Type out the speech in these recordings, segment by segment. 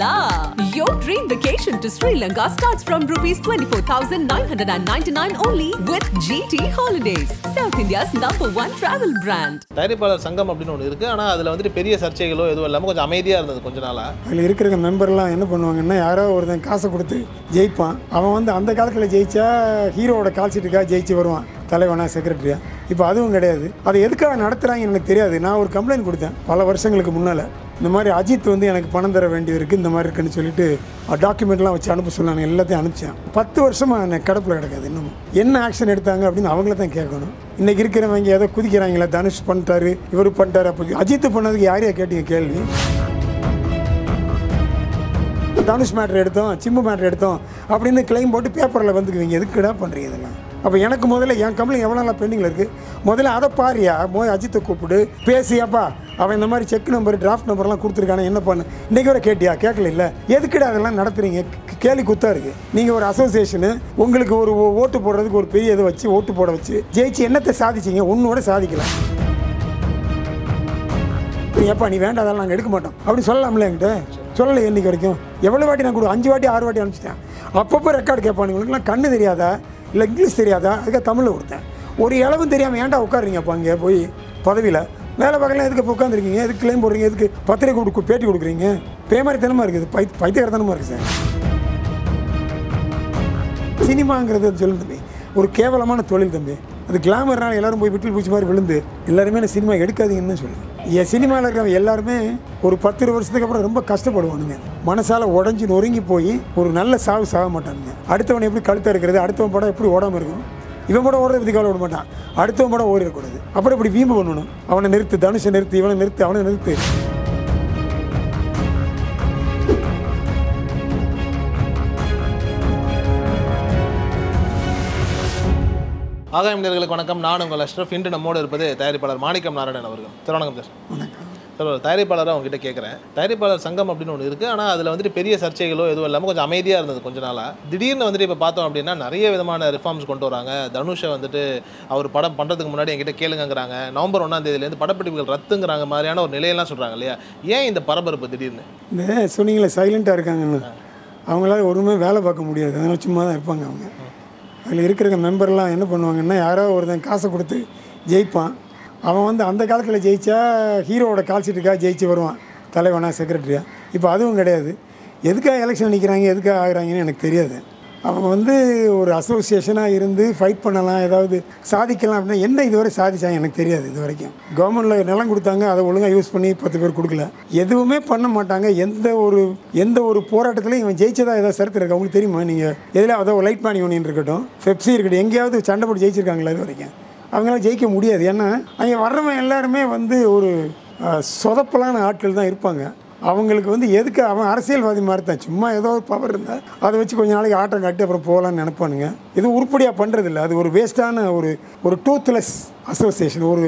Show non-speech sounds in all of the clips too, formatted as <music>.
la! Your dream vacation to Sri Lanka starts from rupees 24,999 only with GT Holidays, South India's number one travel brand. தயாரிப்பாளர் சங்கம் அப்படின்னு ஒன்று இருக்குது ஆனால் அதில் வந்துட்டு பெரிய சர்ச்சைகளோ எதுவும் இல்லாமல் கொஞ்சம் அமைதியாக இருந்தது கொஞ்ச நாளாக அதில் இருக்கிற மெம்பர்லாம் என்ன பண்ணுவாங்கன்னா யாரோ ஒருத்தன் காசை கொடுத்து ஜெயிப்பான். அவன் வந்து அந்த காலத்தில் ஜெயிச்சா ஹீரோவோட கால் சீட்டுக்காக ஜெயிச்சு வருவான். தலைவனா செக்ரட்டரியா இப்போ அதுவும் கிடையாது. அதை எதுக்காக நடத்துகிறாங்கன்னு எனக்கு தெரியாது. நான் ஒரு கம்ப்ளைண்ட் கொடுத்தேன். பல வருஷங்களுக்கு முன்னால். இந்த மாதிரி அஜித் வந்து எனக்கு பணம் தர வேண்டியது இருக்குது இந்த மாதிரி இருக்குன்னு சொல்லிட்டு டாக்குமெண்ட்லாம் வச்சு அனுப்ப சொன்னாங்க எல்லாத்தையும் அனுப்பிச்சேன். பத்து வருஷமாக எனக்கு கிடப்பில் கிடக்காது இன்னும். என்ன ஆக்ஷன் எடுத்தாங்க அப்படின்னு அவங்கள தான் கேட்கணும். இன்றைக்கி இருக்கிறவங்க ஏதோ குதிக்கிறாங்களா தனுஷ் பண்ணிட்டாரு இவர் பண்ணிட்டாரு அப்போ அஜித் பண்ணதுக்கு யாரையா கேட்டீங்க கேள்வி? தனுஷ் மேட்ரு எடுத்தோம் சிம்மு மேட்ரு எடுத்தோம் அப்படின்னு கிளைம் போட்டு பேப்பரில் வந்துக்குவீங்க. எதுக்குடா பண்ணுறீங்க இதெல்லாம்? அப்போ எனக்கு முதல்ல என் கம்பெனி எவ்வளோ நாள் பெண்டிங்கில் இருக்குது முதல்ல அதை பாரியா. மோய் அஜித்தை கூப்பிடு. பேசியாப்பா. அவன் இந்த மாதிரி செக் நம்பர் டிராஃப்ட் நம்பர்லாம் கொடுத்துருக்கானே என்ன பண்ணு? இன்றைக்கி வர கேட்டியா? கேட்கல இல்லை எதுக்குடா அதெல்லாம் நடத்துகிறீங்க கேலி குத்தா இருக்குது நீங்கள் ஒரு அசோசியேஷனு உங்களுக்கு ஒரு ஓ- ஓட்டு போடுறதுக்கு ஒரு பெரிய இதை வச்சு ஓட்டு போட வச்சு ஜெயிச்சு என்னத்தை சாதிச்சீங்க? ஒன்றோட சாதிக்கலாம். ஏப்பா நீ வேண்டாதெல்லாம் நாங்கள் எடுக்க மாட்டோம். அப்படி சொல்லலாம்ல என்கிட்ட? சொல்லலை என்னைக்கு வரைக்கும். எவ்வளோ வாட்டி நான் கொடு அஞ்சு வாட்டி ஆறு வாட்டி அனுப்பிச்சிட்டேன். அப்பப்போ ரெக்கார்டு கேட்பானுங்களுக்குலாம் கண்ணு தெரியாதா? இல்லை இங்கிலீஷ் தெரியாதா? அதுக்காக தமிழில் கொடுத்தேன். ஒரு இளவும் தெரியாமல் ஏன்டா உட்காருறீங்கப்பா அங்கே போய் பதவியில்? வேலை பார்க்கலாம் எதுக்கு இப்போ உட்காந்துருக்கீங்க எதுக்கு கிளைம் போடுறீங்க? எதுக்கு பத்திரிகை கொடுக்கு பேட்டி கொடுக்குறீங்க? பேமாரித்தனமாக இருக்குது. பை பைத்தியகரத்தனமாக இருக்குது சார். சினிமாங்கிறது சொல்லு தம்பி. ஒரு கேவலமான தொழில் தம்பி. அது கிளாமர்னால எல்லாரும் போய் விட்டில் பூச்சி மாதிரி விழுந்து எல்லாருமே நான் சினிமா எடுக்காதீங்கன்னு சொல்லுங்கள் சொல்லுவேன் என் சினிமாவில் இருக்கிறவங்க எல்லாருமே ஒரு பத்து இருபது வருஷத்துக்கு அப்புறம் ரொம்ப கஷ்டப்படுவானுங்க. மனசால் உடஞ்சி நொறுங்கி போய் ஒரு நல்ல சாவு சாக மாட்டானுங்க. அடுத்தவன் எப்படி கழுத்தாக இருக்கிறது அடுத்தவன் படம் எப்படி ஓடாமல் இருக்கும்? இவன் கூட ஓடுறத பற்றி கவலை விட மாட்டான். அடுத்தவன் படம் ஓடிடக்கூடாது. அப்புறம் இப்படி வீம்பு பண்ணணும்? அவனை நிறுத்து தனுஷை நிறுத்து இவனை நிறுத்து அவனை நிறுத்து. ஆகாயம் நேர்களுக்கு வணக்கம். நான் உங்கள் அஷ்ரஃப் இன்று நம்மோடு இருப்பது தயாரிப்பாளர் மாணிக்கம் நாராயணன் அவர்கள். சார் வணக்கம். சார் சார் ஒரு தயாரிப்பாளராக உங்ககிட்ட கேட்குறேன் தயாரிப்பாளர் சங்கம் அப்படின்னு ஒன்று இருக்குது ஆனால் அதில் வந்துட்டு பெரிய சர்ச்சைகளோ எதுவும் இல்லாமல் கொஞ்சம் அமைதியாக இருந்தது கொஞ்ச நாளாக திடீர்னு வந்துட்டு இப்போ பார்த்தோம் அப்படின்னா நிறைய விதமான ரிஃபார்ம்ஸ் கொண்டு வராங்க. தனுஷை வந்துட்டு அவர் படம் பண்ணுறதுக்கு முன்னாடி என்கிட்ட கேளுங்கங்கிறாங்க. நவம்பர் ஒன்றாம் தேதியிலேருந்து படப்பிடிப்புகள் ரத்துங்கிறாங்க மாதிரியான ஒரு நிலையெல்லாம் சொல்கிறாங்க இல்லையா? ஏன் இந்த பரபரப்பு திடீர்னு? இந்த சொன்னீங்களே சைலண்ட்டாக இருக்காங்கன்னு. அவங்களால ஒருமே வேலை பார்க்க முடியாது. அதனால சும்மா தான் இருப்பாங்க அவங்க. அதில் இருக்கிற மெம்பர்லாம் என்ன பண்ணுவாங்கன்னா யாரோ ஒருத்தன் காசை கொடுத்து ஜெயிப்பான். அவன் வந்து அந்த காலத்தில் ஜெயித்தா ஹீரோவோட கால் சீட்டுக்காக ஜெயிச்சு வருவான். தலைவனா செக்ரட்டரியா இப்போ அதுவும் கிடையாது. எதுக்காக எலெக்ஷன் நிற்கிறாங்க எதுக்காக ஆகுறாங்கன்னு எனக்கு தெரியாது. அவங்க வந்து ஒரு அசோசியேஷனாக இருந்து ஃபைட் பண்ணலாம் ஏதாவது சாதிக்கலாம் அப்படின்னா என்ன இதுவரை சாதிச்சாங்க எனக்கு தெரியாது இது வரைக்கும் கவர்மெண்ட்டில் நிலம் கொடுத்தாங்க அதை ஒழுங்காக யூஸ் பண்ணி பத்து பேர் கொடுக்கல. எதுவுமே பண்ண மாட்டாங்க. எந்த ஒரு எந்த ஒரு போராட்டத்திலையும் இவன் ஜெயிச்சதா ஏதாவது சரித்திரம் இருக்கு? அவங்களுக்கு தெரியுமா? நீங்கள் எதில் அதோ லைட் மேன் யூனியன் இருக்கட்டும் பெப்சி இருக்கட்டும் எங்கேயாவது சண்டை போட்டு ஜெயிச்சிருக்காங்களா இது வரைக்கும் அவங்களால ஜெயிக்க முடியாது. ஏன்னா அங்கே வர்றவன் எல்லாருமே வந்து ஒரு சொதப்பலான ஆட்கள் தான் இருப்பாங்க. அவங்களுக்கு வந்து எதுக்கு அவன் அரசியல்வாதி மாதிரி தான் சும்மா ஏதோ ஒரு பவர் இருந்தால் அதை வச்சு கொஞ்ச நாளைக்கு ஆட்டம் காட்டி அப்புறம் போகலான்னு நினைப்பானுங்க. இது உருப்படியாக பண்ணுறதில்ல அது ஒரு வேஸ்ட்டான ஒரு ஒரு டூத்லெஸ் அசோசியேஷன் ஒரு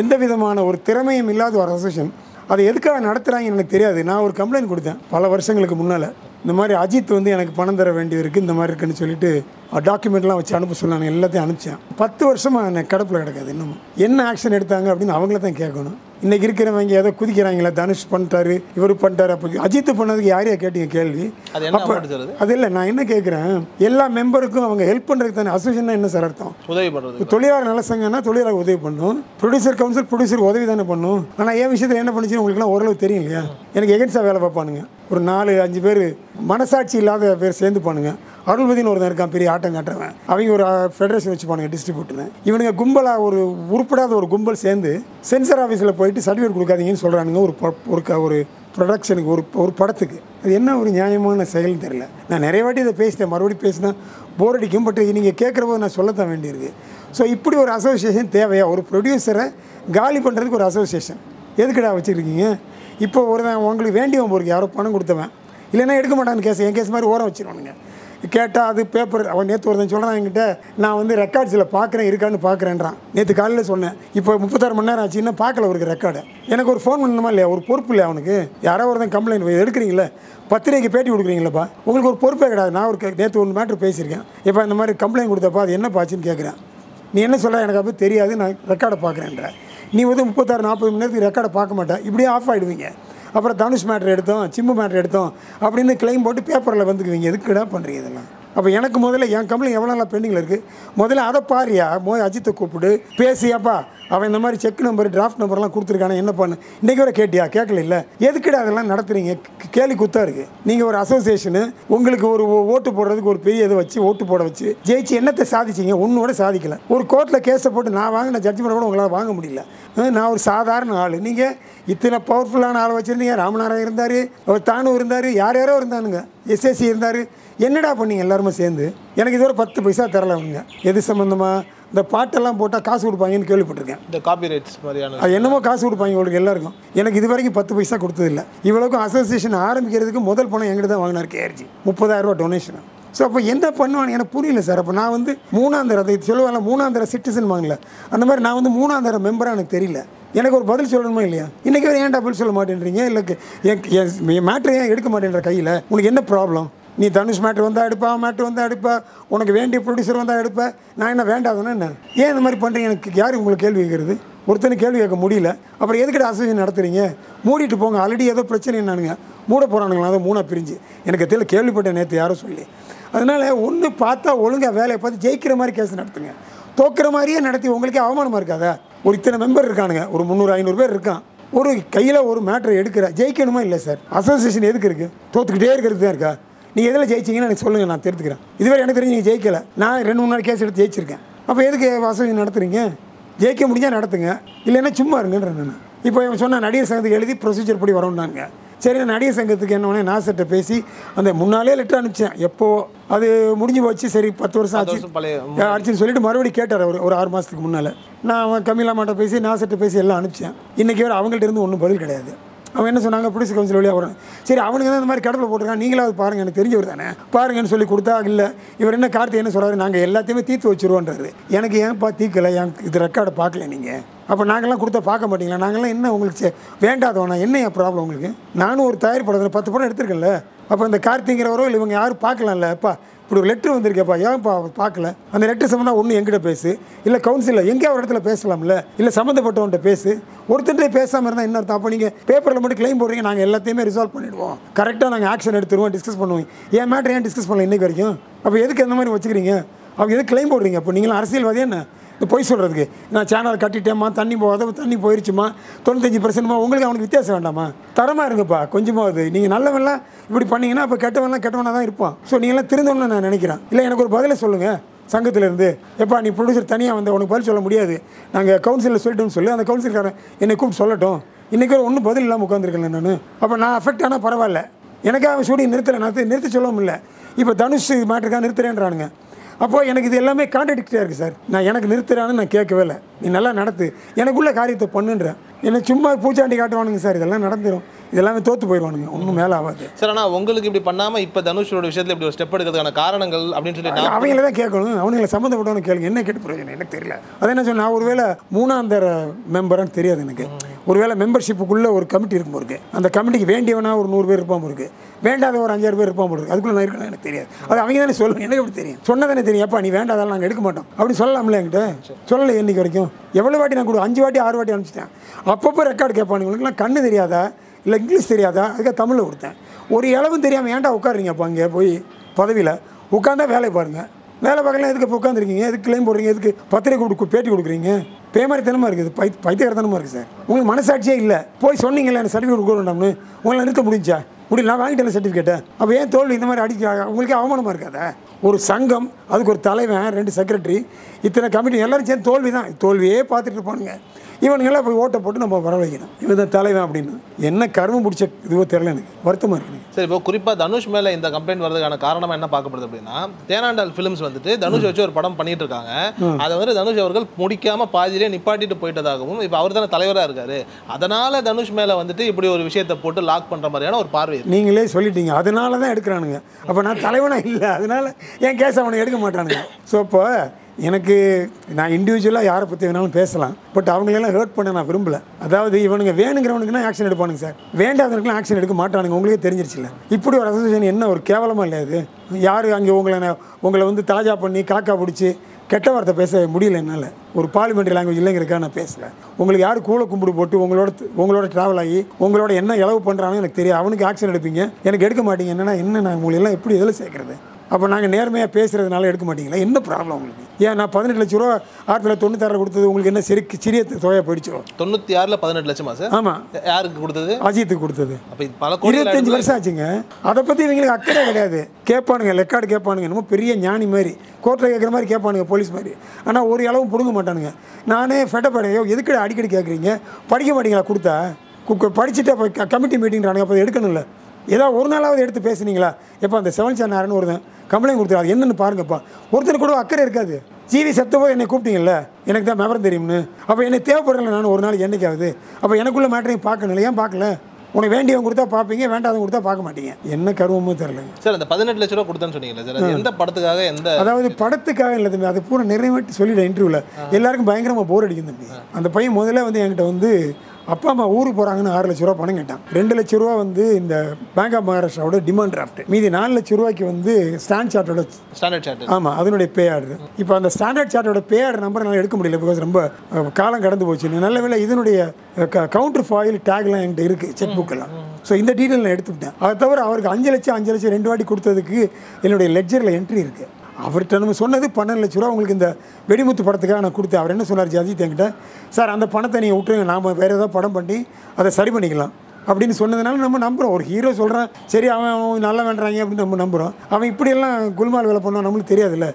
எந்த விதமான ஒரு திறமையும் இல்லாத ஒரு அசோசியேஷன் அதை எதுக்காக நடத்துகிறாங்கன்னு எனக்கு தெரியாது. நான் ஒரு கம்ப்ளைண்ட் கொடுத்தேன் பல வருஷங்களுக்கு முன்னால். இந்த மாதிரி அஜித் வந்து எனக்கு பணம் தர வேண்டியது இருக்குது இந்த மாதிரி இருக்குன்னு சொல்லிட்டு டாக்குமெண்ட்லாம் வச்சு அனுப்ப சொன்னாங்க எல்லாத்தையும் அனுப்பிச்சேன். பத்து வருஷமாக எனக்கு கிடப்பில் கிடக்காது இன்னும். என்ன ஆக்ஷன் எடுத்தாங்க அப்படின்னு அவங்கள தான் கேட்கணும். இன்றைக்கி இருக்கிறவங்க ஏதோ குதிக்கிறாங்களா தனுஷ் பண்ணிட்டாரு இவர் பண்ணிட்டாரு அப்போ அஜித் பண்ணதுக்கு யாரையா கேட்டீங்க கேள்வி? அப்ப- அது? இல்லை நான் என்ன கேட்குறேன்? எல்லா மெம்பருக்கும் அவங்க ஹெல்ப் பண்ணுறதுக்கு தானே அசோசியேஷன் என்ன சார் அர்த்தம்? உதவி பண்ணுறது தொழிலாளர் நல சங்கம்னா தொழிலாளர் உதவி பண்ணும். ப்ரொடியூசர் கவுன்சில் ப்ரொடியூசர் உதவி தானே பண்ணும். ஆனால் என் விஷயத்தில் என்ன பண்ணுச்சுன்னு உங்களுக்குலாம் ஓரளவு தெரியும் இல்லையா? எனக்கு எகென்ஸ்டாக வேலை பார்ப்பானுங்க. ஒரு நாலு அஞ்சு பேர் மனசாட்சி இல்லாத பேர் சேர்ந்து பானுங்க அருள்வதின்னு ஒருத்தன் இருக்கான் பெரிய ஆட்டம் காட்டுறவன். அவங்க ஒரு ஃபெடரேஷன் வச்சுப்பானுங்க டிஸ்ட்ரிபியூட்டர் இவனுங்க கும்பலாக ஒரு உருப்படாத ஒரு கும்பல் சேர்ந்து சென்சர் ஆஃபீஸில் போயிட்டு சர்டிஃபிகேட் கொடுக்காதீங்கன்னு சொல்கிறானுங்க ஒரு ப- ஒரு க- ஒரு ப்ரொடக்ஷனுக்கு ஒரு ஒரு படத்துக்கு. அது என்ன ஒரு நியாயமான செயல்னு தெரியல. நான் நிறைய வாட்டி இதை பேசிட்டேன் மறுபடியும் பேசினா போர் அடிக்கும் பட் நீங்கள் கேட்குற போது நான் சொல்லத்தான் வேண்டியிருக்கு. ஸோ இப்படி ஒரு அசோசியேஷன் தேவையா? ஒரு ப்ரொடியூசரை காலி பண்ணுறதுக்கு ஒரு அசோசியேஷன் எதுக்குடா வச்சுருக்கீங்க? இப்போ ஒரு உங்களுக்கு வேண்டியவன் போருக்கு யாரோ பணம் கொடுத்தவன். இல்லைன்னா எடுக்க மாட்டான்னு கேஸ் என் கேஸ் மாதிரி ஓரம் வச்சிருவானுங்க. கேட்டால் அது பேப்பர் அவன் நேற்று ஒருத்தன் சொல்கிறான் என்கிட்ட நான் வந்து ரெக்கார்ட்ஸில் பார்க்குறேன் இருக்கான்னு பார்க்குறேன்றான் நேற்று காலையில் சொன்னேன். இப்போ முப்பத்தாறு மணி நேரம் ஆச்சு இன்னும் பார்க்கல ஒரு ரெக்கார்டு எனக்கு ஒரு ஃபோன் பண்ணணுமா இல்லையா? ஒரு பொறுப்பு இல்லையா அவனுக்கு? யாரோ ஒருத்தன் கம்ப்ளைண்ட் எடுக்கிறீங்களே பத்திரிகைக்கு பேட்டி கொடுக்குறீங்களப்பா உங்களுக்கு ஒரு பொறுப்பே கிடையாது. நான் ஒரு நேற்று ஒன்று மேட்ரு பேசியிருக்கேன். இப்போ இந்த மாதிரி கம்ப்ளைண்ட் கொடுத்தப்பா அது என்ன பாச்சுன்னு கேட்குறேன் நீ என்ன சொல்கிற எனக்கு அப்போ தெரியாது. நான் ரெக்கார்டை பார்க்குறேன்ற நீ வந்து முப்பத்தாறு நாற்பது மணி நேரத்துக்கு ரெக்கார்டை பார்க்க மாட்டேன் இப்படியே ஆஃப் ஆகிடுவீங்க அப்புறம் தனுஷ் மேட்ரு எடுத்தோம் சிம்பு மேட்ரு எடுத்தோம் அப்படின்னு கிளைம் போட்டு பேப்பரில் வந்துக்குவீங்க. எதுக்குடா பண்ணுறீங்க இதெல்லாம்? அப்போ எனக்கு முதல்ல என் கம்பெனி எவ்வளோ நாளாக பெண்டிங்கில் இருக்குது முதல்ல அதை பாரியா. மோய் அஜித்தை கூப்பிடு. பேசியாப்பா. அவன் இந்த மாதிரி செக் நம்பர் டிராஃப்ட் நம்பர்லாம் கொடுத்துருக்கானே என்ன பண்ணு? இன்றைக்கி வர கேட்டியா? கேட்கல இல்லை. எதுக்குடா அதெல்லாம் நடத்துறீங்க? கேலி குத்தா இருக்குது நீங்கள் ஒரு அசோசியேஷனு உங்களுக்கு ஒரு ஓ- ஓட்டு போடுறதுக்கு ஒரு பெரிய இதை வச்சு ஓட்டு போட வச்சு ஜெயிச்சு என்னத்தை சாதிச்சிங்க? ஒன்றோட சாதிக்கல. ஒரு கோர்ட்டில் கேஸை போட்டு நான் வாங்கின ஜட்ஜ்மெண்ட் கூட உங்களால் வாங்க முடியல. நான் ஒரு சாதாரண ஆள். நீங்கள் இத்தனை பவர்ஃபுல்லான ஆள் வச்சுருந்தீங்க. ராமநாராயணன் இருந்தார் அவர் தானு இருந்தார் யார் யாரோ இருந்தானுங்க. எஸ்எஸ்சி இருந்தார். என்னடா பண்ணீங்க எல்லாருமே சேர்ந்து? எனக்கு இதுவரை பத்து பைசா தரல அவங்க. எது சம்மந்தமாக இந்த பாட்டெல்லாம் போட்டால் காசு கொடுப்பாங்கன்னு கேள்விப்பட்டிருக்கேன். இந்த காப்பி ரைட்ஸ் மாதிரியான அது என்னமோ காசு கொடுப்பாங்க உங்களுக்கு எல்லாருக்கும். எனக்கு இது வரைக்கும் பத்து பைசா கொடுத்ததில்ல. இவ்வளோக்கும் அசோசியேஷன் ஆரம்பிக்கிறதுக்கு முதல் பணம் எங்கிட்ட தான் வாங்கினார் கேஆர்ஜி முப்பதாயிரரூவா டொனேஷன் ஸோ அப்போ என்ன பண்ணுவான்னு எனக்கு புரியல சார். அப்போ நான் வந்து மூணாந்தர அதை சொல்லுவாங்க மூணாந்தர சிட்டிசன் வாங்கல. அந்த மாதிரி நான் வந்து மூணாந்தர மெம்பராக எனக்கு தெரியல. எனக்கு ஒரு பதில் சொல்லணுமா இல்லையா? இன்றைக்கி வரை ஏன்டா பதில் சொல்ல மாட்டேன்றீங்க? இல்லை என் மேட்ரு ஏன் எடுக்க மாட்டேன்ற கையில்? உனக்கு என்ன ப்ராப்ளம் நீ தனுஷ் மேட்ரு வந்தால் எடுப்பா மேட்ரு வந்தால் எடுப்பா உனக்கு வேண்டிய ப்ரொடியூசர் வந்தால் எடுப்ப. நான் என்ன வேண்டாதுன்னா என்ன? ஏன் இந்த மாதிரி பண்ணுறீங்க எனக்கு யார் உங்களுக்கு கேள்வி கேட்குறது? ஒருத்தனுக்கு கேள்வி கேட்க முடியல. அப்புறம் எதுக்கிட்ட அசோசியேஷன் நடத்துறீங்க? மூடிட்டு போங்க. ஆல்ரெடி ஏதோ பிரச்சனை என்னானுங்க. மூட போகிறானுங்களா அதை மூணாக பிரிஞ்சு. எனக்கு தெரியல கேள்விப்பட்டேன் நேற்று யாரும் சொல்லி. அதனால் ஒன்று பார்த்தா ஒழுங்காக வேலையை பார்த்து ஜெயிக்கிற மாதிரி கேஸ் நடத்துங்க. தோக்கிற மாதிரியே நடத்தி உங்களுக்கே அவமானமாக இருக்காதா? ஒரு இத்தனை மெம்பர் இருக்கானுங்க. ஒரு முந்நூறு ஐநூறு பேர் இருக்கான். ஒரு கையில் ஒரு மேட்ரை எடுக்கிற. ஜெயிக்கணுமா இல்லை சார் அசோசியேஷன் எதுக்கு இருக்குது தோத்துக்கிட்டே இருக்கிறது தான் இருக்கா? நீங்கள் எதில் ஜெயிச்சிங்கன்னு எனக்கு சொல்லுங்கள் நான் தெரிஞ்சுக்கிறேன். இதுவரை எனக்கு தெரிஞ்சு நீங்கள் ஜெயிக்கலை. நான் ரெண்டு மூணு நாள் கேஸ் எடுத்து ஜெயிச்சிருக்கேன். அப்போ எதுக்கு அசோசியேஷன் நடத்துறீங்க? ஜெயிக்க முடிஞ்சால் நடத்துங்க. இல்லைன்னா சும்மா இருங்கன்ற நான். இப்போ இவன் சொன்ன நடிகர் சங்கத்துக்கு எழுதி ப்ரொசீஜர் படி வரணுன்னாங்க சரி நான் நடிகர் சங்கத்துக்கு என்ன நாசர்கிட்ட பேசி அந்த முன்னாலே லெட்டர் அனுப்பிச்சேன். எப்போ? அது முடிஞ்சு போச்சு. சரி பத்து வருஷம் ஆச்சு. அடிச்சுன்னு சொல்லிட்டு மறுபடியும் கேட்டார் அவர் ஒரு ஆறு மாதத்துக்கு முன்னால். நான் அவன் கமிலாமாட்ட பேசி நாசர்கிட்ட பேசி எல்லாம் அனுப்பிச்சேன். இன்றைக்கி வரை அவங்கள்ட்ட இருந்து ஒன்றும் பதில் கிடையாது. அவன் என்ன சொன்னாங்க? ப்ரொடியூசர் கவுன்சில் வழியாக வரும் சரி அவனுக்கு தான் இந்த மாதிரி கடப்பில் போட்டிருக்கான் நீங்களாவது பாருங்கள் எனக்கு தெரிஞ்சவர் தானே. பாருங்கன்னு சொல்லி கொடுத்தா இல்லை. இவர் என்ன கார்த்தி என்ன சொல்கிறாரு நாங்கள் எல்லாத்தையுமே தீர்த்து வச்சிருவோன்றாரு. எனக்கு ஏன்ப்பா தீர்க்கலை? என் இது ரெக்கார்டை பார்க்கல நீங்கள் அப்போ நாங்கள்லாம் கொடுத்தா பார்க்க மாட்டீங்களா? நாங்கள்லாம் என்ன உங்களுக்கு வேண்டாதவனா? என்ன என் ப்ராப்ளம் உங்களுக்கு? நானும் ஒரு தயாரிப்படத்தில் பத்து படம் எடுத்திருக்கேன்ல. அப்போ இந்த கார்த்திங்கிறவரோ இல்லை இவங்க யாரும் பார்க்கலாம்ல அப்பா இப்படி ஒரு லெட்ரு வந்திருக்கேப்பா. ஏன்ப்பா அவர் பார்க்கல? அந்த லெட்டர் சம்மந்தம் ஒன்று எங்கிட்ட பேசு. இல்லை கவுன்சிலில் எங்கேயா ஒரு இடத்துல பேசலாம்ல? இல்லை சம்மந்தப்பட்டவன்ட்ட பேசு. ஒருத்தர்கிட்ட பேசாமல் இருந்தால் இன்னொரு அப்போ நீங்கள் பேப்பரில் மட்டும் க்ளைம் போடுறீங்க நாங்கள் எல்லாத்தையுமே ரிசால்வ் பண்ணிடுவோம். கரெக்டாக நாங்கள் ஆக்ஷன் எடுத்துருவோம் டிஸ்கஸ் பண்ணுவோம். ஏன் மேட்ரு ஏன் டிஸ்கஸ் பண்ணல இன்றைக்கு வரைக்கும்? அப்போ எதுக்கு எந்த மாதிரி வச்சுக்கிறீங்க? அவங்க எதுக்கு கிளைம் போடுறீங்க? அப்போ நீங்களும் அரசியல்வாதியே என்ன? இந்த பொய் சொல்கிறதுக்கு நான் சேனல் கட்டிட்டேம்மா தண்ணி போகாத தண்ணி போயிருச்சுமா தொண்ணூத்தஞ்சு பர்சன்ட்மா உங்களுக்கு அவனுக்கு வித்தியாசம் வேண்டாமா தரமாக இருங்கப்பா கொஞ்சமாவது நீங்கள் நல்லவன்லாம் இப்படி பண்ணீங்கன்னா அப்போ கெட்டவன்லாம் கெட்டவனாக தான் இருப்பான். ஸோ நீங்களாம் திருந்தவனு நான் நினைக்கிறேன். இல்லை எனக்கு ஒரு பதிலை சொல்லுங்கள் சங்கத்திலேருந்து. எப்பா நீ ப்ரொடியூசர் தனியாக வந்து உனக்கு பதில் சொல்ல முடியாது. நாங்கள் கவுன்சிலில் சொல்லிட்டோம்னு சொல்லி. அந்த கவுன்சில்காரன் என்னை கூப்பிட்டு சொல்லட்டும். இன்றைக்கி ஒன்றும் பதில் இல்லாமல் உட்காந்துருக்கேன் நான். அப்போ நான் அஃபெக்ட் ஆனால் பரவாயில்ல. எனக்காக அவன் ஷூட்டிங் நிறுத்தலை நான் நிறுத்த சொல்ல முடியல இப்போ தனுஷ் மாட்டுக்காக நிறுத்துறேன்றானுங்க. அப்போ எனக்கு இது எல்லாமே கான்ட்ரடிக்டாக இருக்குது சார். நான் எனக்கு நிறுத்துறான்னு நான் கேட்கவே இல்லை. நீ நல்லா நடத்து. எனக்குள்ள காரியத்தை பண்ணுன்றேன் என்ன சும்மா பூச்சாண்டி காட்டுவானுங்க சார். இதெல்லாம் நடந்துடும் இதெல்லாமே தோற்று போயிடுவானுங்க. ஒன்றும் மேலே ஆகாது. சார் ஆனால் உங்களுக்கு இப்படி பண்ணாமல் இப்போ தனுஷோட விஷயத்தில் இப்படி ஒரு ஸ்டெப் எடுக்கிறதுக்கான காரணங்கள் அப்படின்னு சொல்லி அவங்கள தான் கேட்கணும். அவனுங்களை சம்மந்தப்பட்டவனு கேளுங்க. என்ன கேட்டு பிரயோஜனம் எனக்கு தெரியல. அதை என்ன சொன்ன நான் ஒருவேளை மூணாந்தர மெம்பரான்னு தெரியாது எனக்கு. ஒருவேளை மெம்பர்ஷிப்புக்குள்ளே ஒரு கமிட்டி இருக்கும் இருக்கு. அந்த கமிட்டிக்கு வேண்டியவனா ஒரு நூறு பேர் இருப்பான் போல இருக்கு. வேண்டாத ஒரு அஞ்சாறு பேர் இருப்பான் போல இருக்கு. அதுக்குள்ள நான் இருக்கணும் எனக்கு தெரியாது. அது அவங்க தானே சொல்லணும். எனக்கு எப்படி தெரியும்? சொன்னதானே தெரியும். அப்பா நீ வேண்டாதாலும் நாங்கள் எடுக்க மாட்டோம். அப்படி சொல்லலாம்ல என்கிட்ட? சொல்லலை என்னைக்கு வரைக்கும். எவ்வளோ வாட்டி நான் கொடு அஞ்சு வாட்டி ஆறு வாட்டி அனுப்பிச்சிட்டேன். அப்பப்போ ரெக்கார்டு கேட்பானுங்களுக்குலாம் கண்ணு தெரியாதா? இல்லை இங்கிலீஷ் தெரியாதா? அதுக்காக தமிழில் கொடுத்தேன். ஒரு இளவும் தெரியாமல் ஏன்டா உட்காருறீங்க அப்போ அங்கே போய்? பதவியில். உட்காந்தா வேலையை பாருங்கள் வேலை பார்க்கலாம் எதுக்கு இப்போ உட்காந்துருக்கீங்க எதுக்கு கிளைம் போடுறீங்க? எதுக்கு பத்திரிகை கொடுக்கு பேட்டி கொடுக்குறீங்க? பேமாரித்தனமாக இருக்குது. பை பைத்தியகரத்தனமாக இருக்குது சார். உங்களுக்கு மனசாட்சியே இல்லை. போய் சொன்னீங்களே எனக்கு சர்டிஃபிகேட் கொடுக்க வேண்டாம்னு. உங்களை நிறுத்த முடிஞ்சா? முடியல நான் வாங்கிட்டேன் சர்டிஃபிகேட்டை அப்போ ஏன் தோல்வி இந்த மாதிரி அடிக்க உங்களுக்கே அவமானமாக இருக்காதா? ஒரு சங்கம் அதுக்கு ஒரு தலைவன் ரெண்டு செக்ரட்டரி இத்தனை கமிட்டி எல்லாரும் சேர்ந்து தோல்வி தான் தோல்வியே பார்த்துட்டு இருப்பானுங்க. இவனுங்கெல்லாம் போய் ஓட்டை போட்டு நம்ம வர வைக்கணும் இவன் தான் தலைவன் அப்படின்னு. என்ன கருமம் பிடிச்ச இதுவோ தெரியல எனக்கு. வருத்தமாக இருக்கு எனக்கு. சரி இப்போ குறிப்பாக தனுஷ் மேலே இந்த கம்ப்ளைண்ட் வரதுக்கான காரணமாக என்ன பார்க்கப்படுது அப்படின்னா தேனாண்டால் ஃபிலிம்ஸ் வந்துட்டு தனுஷ் வச்சு ஒரு படம் பண்ணிட்டு இருக்காங்க. அதை வந்து தனுஷ் அவர்கள் முடிக்காம பாதியிலே நிப்பாட்டிட்டு போயிட்டதாகவும் இப்போ அவர் தானே தலைவராக இருக்காரு. அதனால தனுஷ் மேலே வந்துட்டு இப்படி ஒரு விஷயத்தை போட்டு லாக் பண்ணுற மாதிரியான ஒரு பார்வை. நீங்களே சொல்லிட்டீங்க. அதனால தான் எடுக்கிறானுங்க. அப்போ நான் தலைவனாக இல்லை. அதனால என் கேஸ் அவனை எடுக்க மாட்டானுங்க. ஸோ இப்போ எனக்கு நான் இண்டிவிஜுவலாக யாரை பற்றி வேணாலும் பேசலாம். பட் அவங்களெல்லாம் ஹர்ட் பண்ண நான் விரும்பல. அதாவது இவனுங்க வேணுங்கிறவனுக்குனா ஆக்ஷன் எடுப்பானுங்க சார் வேண்டாதவனுக்குலாம் ஆக்ஷன் எடுக்க மாட்டானுங்க. உங்களுக்கே தெரிஞ்சிருச்சுல இப்படி ஒரு அசோசியேஷன் என்ன? ஒரு கேவலமாக இல்லை அது? யார் அங்கே உங்களை நான் உங்களை வந்து தாஜா பண்ணி காக்கா பிடிச்சி கெட்ட வார்த்தை பேச முடியல என்னால். ஒரு பார்லிமெண்ட்ரி லாங்குவேஜ் இல்லைங்கிறக்காக நான் பேசல. உங்களுக்கு யார் கூலை கும்பிடு போட்டு உங்களோட உங்களோட ட்ராவல் ஆகி உங்களோட என்ன இளவு பண்ணுறாங்கன்னு எனக்கு தெரியும் அவனுக்கு ஆக்ஷன் எடுப்பீங்க. எனக்கு எடுக்க மாட்டீங்க. என்னன்னா என்ன நான் உங்களை எல்லாம் எப்படி இதில் சேர்க்குறது? அப்போ நாங்கள் நேர்மையாக பேசுகிறதுனால எடுக்க மாட்டீங்களா? என்ன ப்ராப்ளம் உங்களுக்கு? ஏன் நான் பதினெட்டு லட்ச ரூபா ஆயிரத்தி தொள்ளாயிரத்தி தொண்ணூத்தாறில் கொடுத்தது உங்களுக்கு என்ன சிறு சிறிய தொகையாக போயிடுச்சோ? தொண்ணூற்றி ஆறில் பதினெட்டு லட்சமா சார்? ஆமாம் யாருக்கு கொடுத்தது? அஜித்துக்கு கொடுத்தது. அப்போ பல இருபத்தஞ்சு வருஷம் ஆச்சுங்க. அதை பற்றி இவங்களுக்கு அக்கறை கிடையாது. கேட்பானுங்க ரெக்கார்டு கேட்பானுங்க என்னமோ பெரிய ஞானி மாதிரி. கோர்ட்டில் கேட்குற மாதிரி கேட்பானுங்க போலீஸ் மாதிரி. ஆனால் ஒரு அளவும் பிடுங்க மாட்டானுங்க. நானே ஃபெட்டப்படையோ எதுக்கு அடிக்கடி கேட்குறீங்க? படிக்க மாட்டீங்களா கொடுத்தா? படிச்சுட்டு அப்போ கமிட்டி மீட்டிங்கிறானுங்க அப்போ எடுக்கணும்ல. ஏதோ ஒரு நாளாவது எடுத்து பேசுனீங்களா? எப்போ அந்த செவன் சார் ஒருத்தன் கம்ப்ளைண்ட் கொடுத்தாரு அது என்னன்னு பாருங்கப்பா. ஒருத்தர் கூட அக்கறை இருக்காது. ஜிவி செத்தப்போ என்னை கூப்பிட்டீங்கல்ல? எனக்கு தான் விவரம் தெரியும்னு. அப்போ என்னை தேவைப்படல நான் ஒரு நாளைக்கு என்னைக்காவது? அப்போ எனக்குள்ள மேட்டரையும் பார்க்கணும் ஏன் பார்க்கல? உனக்கு வேண்டியவங்க கொடுத்தா பார்ப்பீங்க வேண்டாதவங்க கொடுத்தா பார்க்க மாட்டீங்க. என்ன கருவமோ தெரிலங்க சார் அந்த பதினெட்டு லட்ச ரூபா கொடுத்தேன்னு சொன்னீங்களா சார் எந்த படத்துக்காக எந்த அதாவது படத்துக்காக இல்லை தம்பி அது பூரா நிறைவேற்றி சொல்லிட்டேன் இன்டர்வியூவில் எல்லாருக்கும் பயங்கரமாக போர் அடிக்கும் தம்பி. அந்த பையன் முதல்ல வந்து என்கிட்ட வந்து அப்பா அம்மா ஊருக்கு போகிறாங்கன்னு ஆறு லட்ச ரூபா பணம் கேட்டான். ரெண்டு லட்ச ரூபா வந்து இந்த பேங்க் ஆஃப் மகாராஷ்டிராவோட டிமாண்ட் டிராஃப்ட் மீதி நாலு லட்ச ரூபாய்க்கு வந்து ஸ்டாண்ட் சார்ட்டோட ஸ்டாண்டர்ட் சார்ட் ஆமாம் அதனுடைய பே ஆர்டர் இப்போ அந்த ஸ்டாண்டர்ட் சார்ட்டோட பே ஆர்டர் நம்பர் என்னால் எடுக்க முடியல பிகாஸ் ரொம்ப காலம் கடந்து போச்சு. நல்ல வேளை இதனுடைய கவுண்டர் ஃபாயில் டேக்லாம் என்கிட்ட இருக்குது செக் புக்கெல்லாம் ஸோ இந்த டீட்டெயில் நான் எடுத்துக்கிட்டேன் அதை தவிர அவருக்கு அஞ்சு லட்சம் அஞ்சு லட்சம் ரெண்டு வாட்டி கொடுத்ததுக்கு என்னுடைய லெட்ஜரில் என்ட்ரி இருக்குது அவர்கிட்ட நம்ம சொன்னது பன்னெண்டு லட்ச ரூபா உங்களுக்கு இந்த வெடிமுத்து படத்துக்காக நான் கொடுத்தேன். அவர் என்ன சொன்னார் அஜித் என்கிட்ட? சார் அந்த பணத்தை நீங்கள் விட்டுருங்க. நாம் வேறு ஏதாவது படம் பண்ணி அதை சரி பண்ணிக்கலாம். அப்படின்னு சொன்னதுனால நம்ம நம்புகிறோம் ஒரு ஹீரோ சொல்கிறான் சரி அவன் அவன் நல்லா வேண்டுறாங்க அப்படின்னு நம்ம நம்புகிறோம் அவன் இப்படியெல்லாம் குல்மால் வேலை பண்ணான் நம்மளுக்கு தெரியாதுல்ல.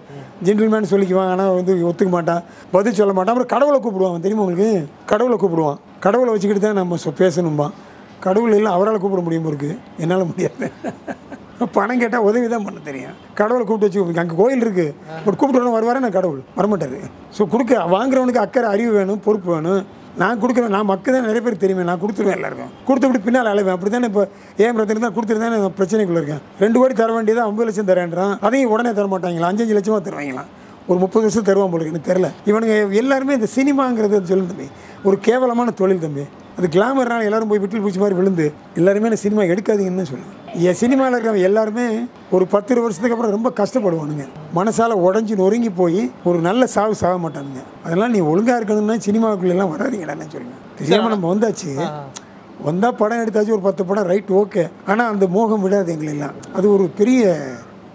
ஜென்டில்மேன் சொல்லிக்குவான் ஆனால் வந்து ஒத்துக்க மாட்டான். பதில் சொல்ல மாட்டான். அப்புறம் கடவுளை கூப்பிடுவான். தெரியுமா உங்களுக்கு? கடவுளை கூப்பிடுவான். கடவுளை வச்சுக்கிட்டு தான் நம்ம பேசணும்பான். கடவுள் இல்லை அவரால் கூப்பிட முடியும் இருக்குது என்னால் முடியாது. பணம் கேட்டால் உதவி தான் பண்ண தெரியும். கடவுளை கூப்பிட்டு வச்சு அங்கே கோயில் இருக்குது பட் கூப்பிட்டு வரணும் நான் கடவுள். வரமாட்டார். ஸோ கொடுக்க வாங்குறவனுக்கு அக்கறை அறிவு வேணும் பொறுப்பு வேணும். நான் கொடுக்குறேன் நான் மக்கள் தான் நிறைய பேர் தெரியுமே நான் கொடுத்துருவேன் எல்லாருக்கும். கொடுத்துட்டு பின்னால் அலைவேன். அப்படி தானே இப்போ ஏன் பிரச்சனை தான் கொடுத்துட்டு தானே நான் பிரச்சனைக்குள்ள இருக்கேன். ரெண்டு கோடி தர வேண்டியதாக ஐம்பது லட்சம் தரேன்றான். அதையும் உடனே தர மாட்டாங்களா? அஞ்சஞ்சு லட்சமாக தருவாங்களாம். ஒரு முப்பது வருஷம் தருவான் போல எனக்கு தெரில இவனுங்க எல்லாருமே இந்த சினிமாங்கிறது சொல்லு தம்பி. ஒரு கேவலமான தொழில் தம்பி. அது கிளாமர்னால எல்லாரும் போய் விட்டில் பூச்சி மாதிரி விழுந்து எல்லாருமே நான் சினிமா எடுக்காதீங்கன்னு சொல்லுவேன் என் சினிமாவில் இருக்கிறவங்க எல்லாருமே ஒரு பத்து வருஷத்துக்கு அப்புறம் ரொம்ப கஷ்டப்படுவானுங்க. மனசால உடஞ்சி நொறுங்கி போய் ஒரு நல்ல சாவு சாக மாட்டானுங்க. அதெல்லாம் நீ ஒழுங்காக இருக்கணும்னா சினிமாவுக்குள்ளெல்லாம் வராதீங்கடான்னு சொல்லுவேன் தெரியாமல் நம்ம வந்தாச்சு. வந்தால் படம் எடுத்தாச்சு ஒரு பத்து படம் ரைட் ஓகே ஆனால் அந்த மோகம் விடாது எங்களெல்லாம் அது ஒரு பெரிய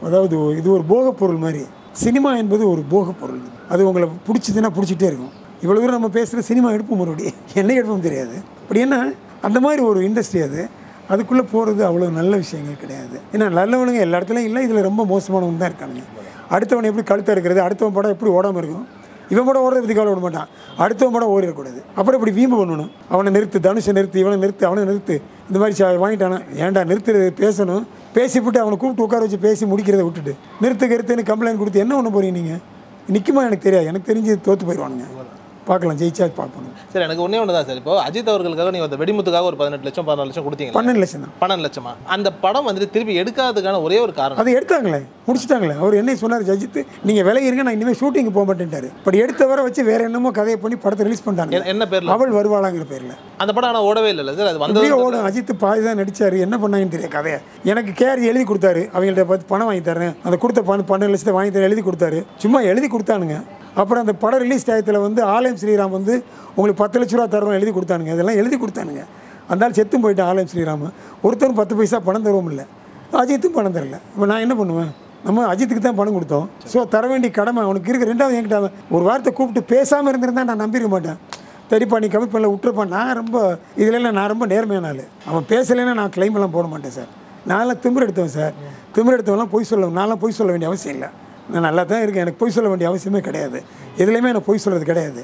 அதாவது இது ஒரு போகப் பொருள் மாதிரி. சினிமா என்பது ஒரு போகப் பொருள். அது உங்களை பிடிச்சதுன்னா பிடிச்சிட்டே இருக்கும். இவ்வளோ தூரம் நம்ம பேசுகிற சினிமா எடுப்போம் மறுபடியும் என்ன எடுப்போம் தெரியாது. அப்படி என்ன? அந்த மாதிரி ஒரு இண்டஸ்ட்ரி அது. அதுக்குள்ளே போகிறது அவ்வளோ நல்ல விஷயங்கள் கிடையாது. ஏன்னா நல்லவனுங்க எல்லா இடத்துலையும் இல்லை. இதில் ரொம்ப மோசமானவங்க தான் இருக்கானுங்க. அடுத்தவனை எப்படி கழுத்த இருக்கிறது? அடுத்தவன் படம் எப்படி ஓடாமல் இருக்கும்? இவன் படம் ஓடுறத பற்றி கவலை விட மாட்டான். அடுத்தவன் படம் ஓடிடக்கூடாது. அப்புறம் இப்படி வீம்பு பண்ணணும்? அவனை நிறுத்து தனுஷை நிறுத்து இவனை நிறுத்து அவனை நிறுத்து. இந்த மாதிரி சா- வாங்கிட்டானா? ஏன்டா நிறுத்துறது? பேசணும். பேசிவிட்டு அவனை கூப்பிட்டு உட்கார வச்சு பேசி முடிக்கிறத விட்டுட்டு. நிறுத்து கருத்துன்னு கம்ப்ளைண்ட் கொடுத்து என்ன பண்ண போகிறீங்க நீங்கள் நிற்குமா எனக்கு தெரியாது. எனக்கு தெரிஞ்சு தோற்று போயிடுவானுங்க பார்க்கலாம் ஜெயிச்சா பார்க்கணும் சார் எனக்கு ஒன்றே ஒன்று தான் சார். இப்போ அஜித் அவர்களுக்காக நீங்கள் அந்த வெடிமுத்துக்காக ஒரு பதினெட்டு லட்சம் பதினாலு லட்சம் கொடுத்தீங்க பன்னெண்டு லட்சம் தான். பன்னெண்டு லட்சமா? அந்த படம் வந்துட்டு திருப்பி எடுக்காததுக்கான ஒரே ஒரு காரணம். அதை எடுத்தாங்களே முடிச்சிட்டாங்களே. அவர் என்ன சொன்னார் அஜித் நீங்கள் விலகிருங்க நான் இனிமேல் ஷூட்டிங் போக மாட்டேன்ட்டாரு. பட் எடுத்தவரை வச்சு வேற என்னமோ கதையை பண்ணி படத்தை ரிலீஸ் பண்ணிட்டாங்க. என்ன பேர்ல? அவள் வருவாளாங்கிற பேரில். அந்த படம் ஆனால் ஓடவே இல்லை சார்? அது அப்படியே ஓடும். அஜித் பாதி தான் நடிச்சாரு. என்ன பண்ணாங்கன்னு தெரியாது கதையை. எனக்கு கேர் எழுதி கொடுத்தாரு. அவங்கள்ட்ட பார்த்து பணம் வாங்கி தரேன். அந்த கொடுத்த பணம் பன்னெண்டு லட்சத்தை வாங்கி தரேன் எழுதி கொடுத்தாரு. சும்மா எழுதி கொடுத்தானுங்க. அப்புறம் அந்த படம் ரிலீஸ் டயத்தில் வந்து ஆலயம் ஸ்ரீராம் வந்து உங்களுக்கு பத்து லட்ச ரூபா தருவோம் எழுதி கொடுத்தானுங்க. இதெல்லாம் எழுதி கொடுத்தானுங்க. அந்த செத்தும் போயிட்டான் ஆலயம் ஸ்ரீராம். ஒருத்தரும் பத்து பைசா பணம் தருவோம் இல்லை. அஜித்தும் பணம் தரல. இப்போ நான் என்ன பண்ணுவேன்? நம்ம அஜித்துக்கு தான் பணம் கொடுத்தோம். ஸோ தர வேண்டிய கடமை அவனுக்கு இருக்குது ரெண்டாவது என்கிட்ட அவன் ஒரு வார்த்தை கூப்பிட்டு பேசாமல் இருந்திருந்தா நான் நம்பியிருக்க மாட்டேன். சரிப்பா நீ கம்மி பண்ணல விட்டுருப்பான் நான் ரொம்ப இதுல நான் ரொம்ப நேர்மையான ஆள். அவன் பேசலைன்னா நான் claim எல்லாம் போட மாட்டேன் சார் நான்லாம் திமிர் எடுத்தவன் சார் திமிர் எடுத்தவன்லாம் பொய் சொல்ல நான்லாம் பொய் சொல்ல வேண்டிய அவசியம் இல்லை. நான் நல்லா தான் இருக்கேன். எனக்கு பொய் சொல்ல வேண்டிய அவசியமே கிடையாது. எதுலேயுமே எனக்கு பொய் சொல்கிறது கிடையாது.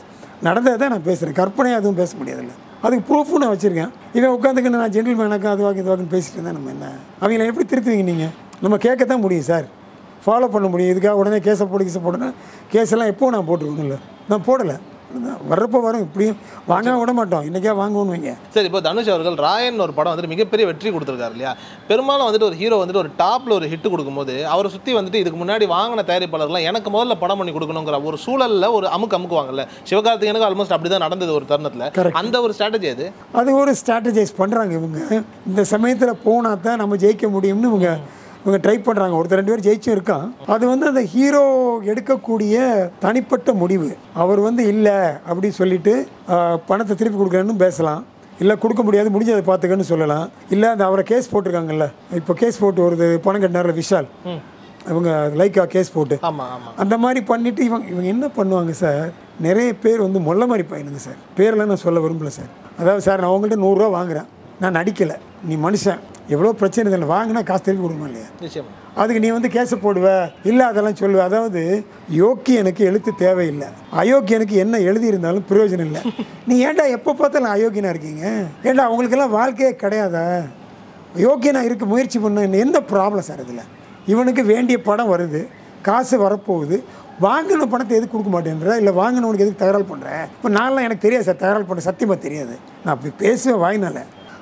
நடந்ததை தான் நான் பேசுகிறேன் கற்பனையாக எதுவும் பேச முடியாதுல்ல. அதுக்கு ப்ரூஃபும் நான் வச்சுருக்கேன். இவன் உட்காந்துக்கிட்டு நான் ஜென்டில்மேனாக்கா அதுவாக்கு இதுவாக்குன்னு பேசிட்டு இருந்தேன் நம்ம என்ன? அவங்கள எப்படி திருத்துவீங்க நீங்கள் நம்ம தான் முடியும் சார் ஃபாலோ பண்ண முடியும். இதுக்காக உடனே கேஸை போட்டு கேஸை போடுனா கேஸெல்லாம் எப்போ நான் போட்டுருக்கணும்ல நான் போடலை. வர்றப்போ வரும் இப்படியும் வாங்க விட மாட்டோம். இன்றைக்கே வாங்குவோன்னு வைங்க. சரி இப்போ தனுஷ் அவர்கள் ராயன் ஒரு படம் வந்துட்டு மிகப்பெரிய வெற்றி கொடுத்துருக்காரு இல்லையா? பெரும்பாலும் வந்துட்டு ஒரு ஹீரோ வந்துட்டு ஒரு டாப்ல ஒரு ஹிட் கொடுக்கும்போது அவரை சுற்றி வந்துட்டு இதுக்கு முன்னாடி வாங்கின தயாரிப்பாளர்லாம் எனக்கு முதல்ல படம் பண்ணி கொடுக்கணுங்கிற ஒரு சூழல்ல ஒரு அமுக்கு அமுக்குவாங்கல்ல. சிவகார்த்திகனுக்கு ஆல்மோஸ்ட் அப்படி தான் நடந்தது ஒரு தருணத்தில். அந்த ஒரு ஸ்ட்ராட்டஜி அது? அது ஒரு ஸ்ட்ராட்டஜைஸ் பண்ணுறாங்க இவங்க. இந்த சமயத்தில் போனால் தான் நம்ம ஜெயிக்க முடியும்னு இவங்க இவங்க ட்ரை பண்ணுறாங்க ஒருத்தர் ரெண்டு பேர் ஜெயிச்சும் இருக்கான். அது வந்து அந்த ஹீரோ எடுக்கக்கூடிய தனிப்பட்ட முடிவு. அவர் வந்து இல்லை அப்படின்னு சொல்லிட்டு பணத்தை திருப்பி கொடுக்குறேன்னு பேசலாம். இல்லை கொடுக்க முடியாது முடிஞ்சதை பார்த்துக்கன்னு சொல்லலாம். இல்லை அந்த அவரை கேஸ் போட்டிருக்காங்கல்ல. இப்போ கேஸ் போட்டு வருது பணம் கட்டினார்ல விஷால். இவங்க லைக்கா கேஸ் போட்டு. அந்த மாதிரி பண்ணிட்டு இவங்க இவங்க என்ன பண்ணுவாங்க சார்? நிறைய பேர் வந்து மொல்ல மாதிரி பையனுங்க சார். பேரெல்லாம் நான் சொல்ல விரும்பல சார். அதாவது சார் நான் உங்கள்கிட்ட நூறுரூவா வாங்குறேன். நான் நடிக்கலை. நீ மனுஷன். எவ்வளோ பிரச்சனை இதில் வாங்கினா காசு திருப்பி கொடுக்கணும் இல்லையா? அதுக்கு நீ வந்து கேஸை போடுவ இல்லை அதெல்லாம் சொல்லுவ. அதாவது யோக்கியனுக்கு எழுத்து தேவையில்லை. அயோக்கியனுக்கு என்ன எழுதியிருந்தாலும் பிரயோஜனம் இல்லை. <laughs> நீ ஏன்டா எப்போ பார்த்தாலும் அயோக்கியனா இருக்கீங்க? ஏன்டா அவங்களுக்கெல்லாம் வாழ்க்கையே கிடையாதா? யோக்கியனா இருக்க முயற்சி பண்ண. என்ன ப்ராப்ளம் சார் இதில்? இவனுக்கு வேண்டிய படம் வருது. காசு வரப்போகுது. வாங்கின பணத்தை எதுக்கு கொடுக்க மாட்டேன்ற? இல்லை வாங்கினவனுக்கு எதுக்கு தகராறு பண்ணுற இப்போ நான்லாம் எனக்கு தெரியாது சார் தகராறு பண்ண சத்தியமாக தெரியாது. நான் அப்படி பேசுவேன் வாங்கினால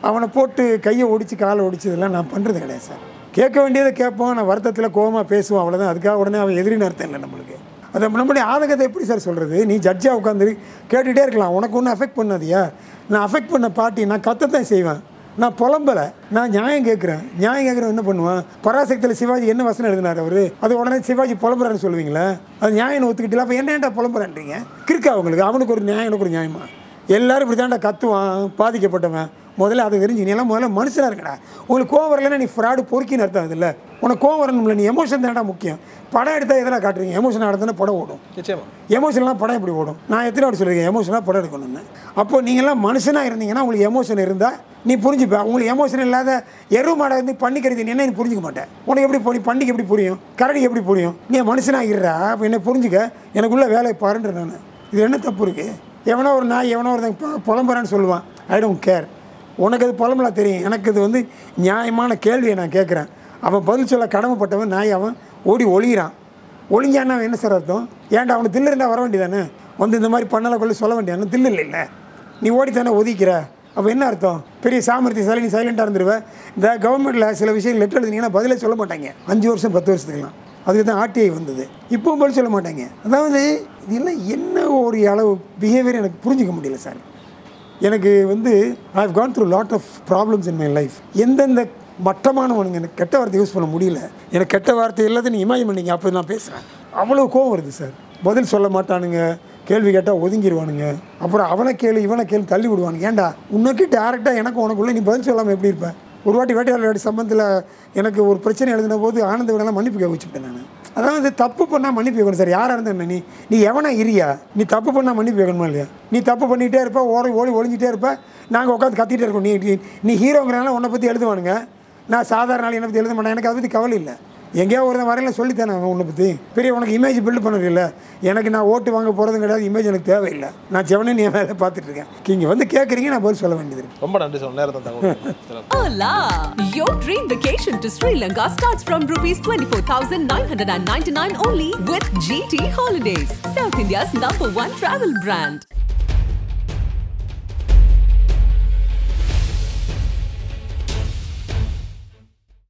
அவனை போட்டு கையை ஒடிச்சு காலை ஒடிச்சதெல்லாம் நான் பண்ணுறது கிடையாது சார். கேட்க வேண்டியதை கேட்போம் நான் வருத்தத்தில் கோவமாக பேசுவோம் அவ்வளோதான் அதுக்காக உடனே அவன் எதிரின்னு அர்த்தம் இல்லை நம்மளுக்கு. அதை நம்மளுடைய ஆதகத்தை எப்படி சார் சொல்கிறது நீ ஜட்ஜாக உட்காந்து கேட்டுகிட்டே இருக்கலாம். உனக்கு ஒன்றும் அஃபெக்ட் பண்ணாதியா? நான் அஃபெக்ட் பண்ண பாட்டி நான் கத்தத்தான் செய்வேன். நான் புலம்பலை. நான் நியாயம் கேட்குறேன். நியாயம் கேட்குறேன் என்ன பண்ணுவான்? பராசக்தியில் சிவாஜி என்ன வசனம் எழுதினார் அவர்? அது உடனே சிவாஜி புலம்புறான்னு சொல்லுவீங்களா? அது நியாயம் ஒத்துக்கிட்டல அப்போ என்ன ஏன்டா புலம்புறான்றீங்க? கிறுக்கா அவங்களுக்கு. அவனுக்கு ஒரு நியாயம் எனக்கு ஒரு நியாயமா? எல்லாரும் இப்படி தான்டா கத்துவான் பாதிக்கப்பட்டவன். முதல்ல அதை தெரிஞ்சு நீ எல்லாம் முதல்ல மனுஷனாக இருக்கடா. உங்களுக்கு கோவம் வரலன்னா நீ ஃப்ராடு பொறுக்கின்னு அர்த்தம் அதில்ல உனக்கு கோவம் வரணும்ல நீ எமோஷன் தான்டா முக்கியம். படம் எடுத்தால் எதெல்லாம் காட்டுறீங்க? எமோஷன் நடந்தானே படம் ஓடும். நிச்சயமா. எமோஷன்லாம் படம் எப்படி ஓடும்? நான் எத்தனை வாட்டி சொல்லியிருக்கேன் எமோஷனாக படம் எடுக்கணும்னு. அப்போ நீங்கள்லாம் மனுஷனாக இருந்தீங்கன்னா உங்களுக்கு எமோஷன் இருந்தால் நீ புரிஞ்சுப்ப. உங்களுக்கு எமோஷன் இல்லாத எருவு மாடை வந்து பண்ணிக்கிறது என்ன நீ புரிஞ்சுக்க மாட்டேன் உனக்கு எப்படி புரி பண்ணிக்கு எப்படி புரியும்? கரடிக்கு எப்படி புரியும்? நீ மனுஷனாக இருறா அப்போ என்ன புரிஞ்சுக்க. எனக்குள்ள வேலையை பாருன்ற நான். இது என்ன தப்பு இருக்குது எவனோ ஒரு நாய் எவனோ ஒருத்தன் பொ- புலம்புறான்னு சொல்லுவான். ஐ டோன்ட் கேர் உனக்கு அது புலம்பலாம் தெரியும். எனக்கு இது வந்து நியாயமான கேள்வியை நான் கேட்குறேன். அவன் பதில் சொல்ல கடமைப்பட்டவன் நாய் அவன் ஓடி ஒளிகிறான் அவன் என்ன சார் அர்த்தம்? ஏன்டா அவனுக்கு தில்லு இருந்தால் வர வேண்டியதானே? வந்து இந்த மாதிரி பண்ணலை கொள்ள சொல்ல வேண்டியதானே தில்லு இல்லை நீ ஓடித்தானே ஒதுக்கிற? அப்போ என்ன அர்த்தம்? பெரிய சாமர்த்திய சிலை நீ சைலண்டாக இருந்துருவ. இந்த கவர்மெண்ட்டில் சில விஷயம் லெட்டர் எழுதினீங்கன்னா பதிலே சொல்ல மாட்டாங்க. அஞ்சு வருஷம் பத்து வருஷத்துக்குலாம் அதுக்கு தான் ஆர்டிஐ வந்தது. இப்போவும் பதில் சொல்ல மாட்டாங்க. அதாவது இதெல்லாம் என்ன ஒரு அளவு பிஹேவியர் எனக்கு புரிஞ்சிக்க முடியல சார். எனக்கு வந்து I have gone through lot of problems in my life எந்தெந்த மட்டமானவனுங்க எனக்கு கெட்ட வார்த்தை யூஸ் பண்ண முடியல. எனக்கு கெட்ட வார்த்தை எல்லாத்தையும் நீ இமேஜின் பண்ணிங்க அப்போ நான் பேசுகிறேன் அவ்வளோ கோவம் வருது சார் பதில் சொல்ல மாட்டானுங்க. கேள்வி கேட்டால் ஒதுங்கிடுவானுங்க அப்புறம் அவனை கேளு இவனை கேள்வி தள்ளி விடுவானுங்க. ஏன்டா? உனக்கு டேரெக்டாக எனக்கு உனக்குள்ளே நீ பதில் சொல்லாமல் எப்படி இருப்பேன் ஒரு வாட்டி வேட்டையாளர் சம்பந்தத்தில் எனக்கு ஒரு பிரச்சனை எழுதின போது ஆனந்த விடலாம் மன்னிப்பு கேட்க வச்சுட்டேன் நான். அதாவது தப்பு பண்ணால் மன்னிப்பு வைக்கணும் சார். யாராக இருந்தா என்ன நீ? நீ எவனா இரியா? நீ தப்பு பண்ணால் மன்னிப்பு வைக்கணுமா இல்லையா? நீ தப்பு பண்ணிகிட்டே இருப்ப ஓடி ஓடி ஒளிஞ்சிட்டே இருப்ப. நாங்கள் உட்காந்து கத்திகிட்டே இருக்கோம். நீ நீ- ஹீரோங்கிறனால உன்னை பற்றி எழுதுவானுங்க. நான் சாதாரண நாள் என்னை பற்றி எழுத மாட்டேன். எனக்கு அதை பற்றி கவலை இல்லை. எங்கேயோ ஒரு வரையில சொல்லித்தானே அவன் உன்னை பற்றி பெரிய உனக்கு இமேஜ் பில்ட் பண்ணது இல்லை எனக்கு நான் ஓட்டு வாங்க போகிறதும் கிடையாது இமேஜ் எனக்கு தேவையில்லை. நான் செவனே நீ வேலை பார்த்துட்டு இருக்கேன். நீங்கள் வந்து கேட்குறீங்க நான் பதில் சொல்ல வேண்டியது ரொம்ப நன்றி சார். நேரத்தை! <laughs> Your dream vacation to Sri Lanka starts from rupees 24,999 only with GT Holidays, South India's number one travel brand.